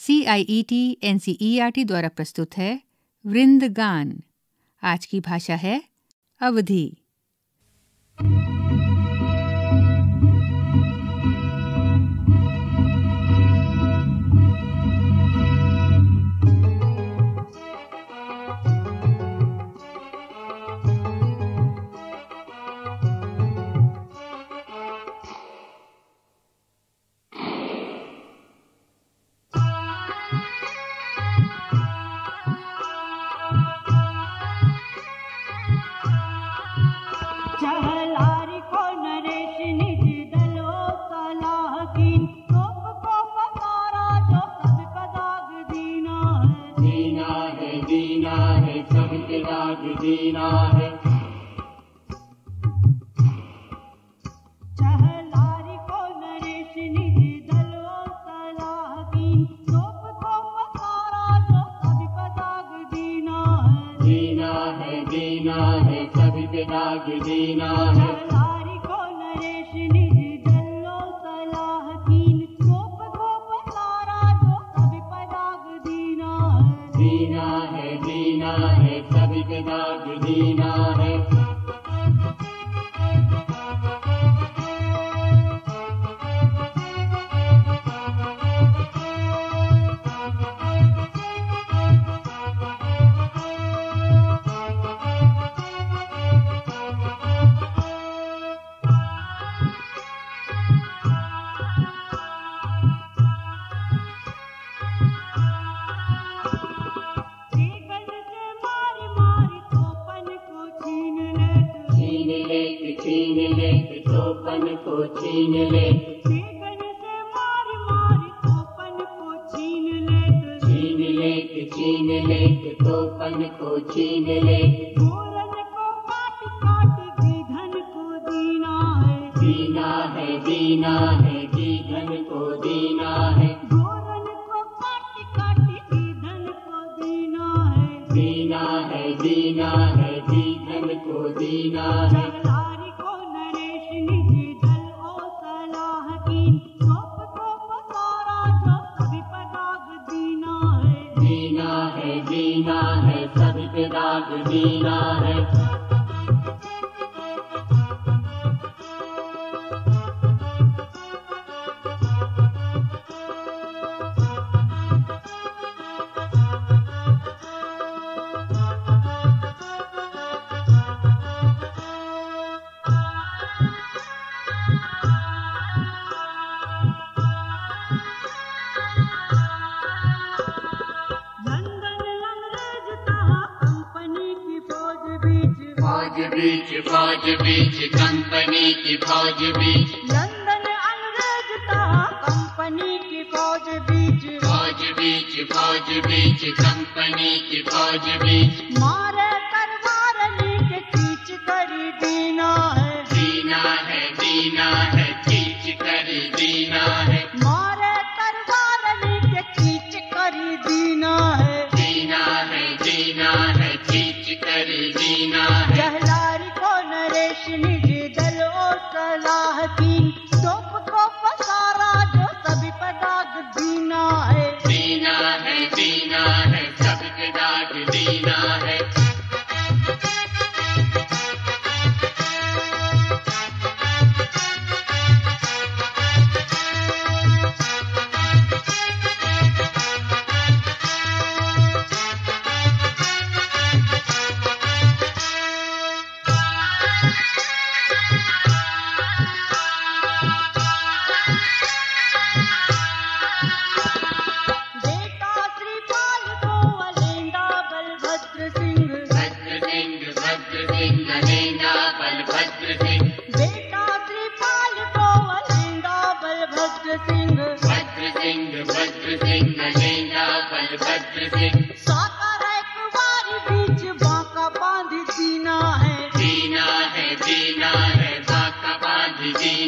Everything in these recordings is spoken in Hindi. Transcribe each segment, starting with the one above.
C I E T N C E R T द्वारा प्रस्तुत है वृंद गान आज की भाषा है अवधि। का दाग दीना है। दीना है दीना है सबके दाग दीना है। को नरेश निज दलो सलाह की तोप को पसारा जो सब का दाग दीना है। दीना है दीना है। सबके छीन ले चौपन को छीन ले। जीवन से मारी मारी तोपन को छीन ले। छीन ले छीन ले चौपन को छीन ले। को काट काट दीधन को दीना है। दीना है दीना है जीवन को दीना है। घोरन को काट काट दीधन को दीना है। दीना है दीना है जीवन को दीना है। दीना है। बीच फौज बीच कंपनी की फौज बीच। लंदन अंग्रेज़ का कंपनी की फौज बीच। फौज बीच फौज बीच कंपनी की फौज बीच। मारे तलवार लीके खींच करी दीना है। दीना है दीना है खींच कर दीना है। मारे तलवार लीके खींच करी दीना है। दीना है दीना है खींच कर दीना बलभद्र सिंह भद्र सिंह भद्र सिंह। लेंगा बलभद्र सिंह साकर कुमारी बीच बांका बाँध जीना है। जीना है जीना है, बाका बाँध दीना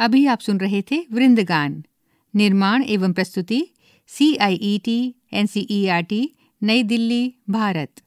अभी आप सुन रहे थे वृंदगान। निर्माण एवं प्रस्तुति C I E T N C E R T New Delhi, Bharat.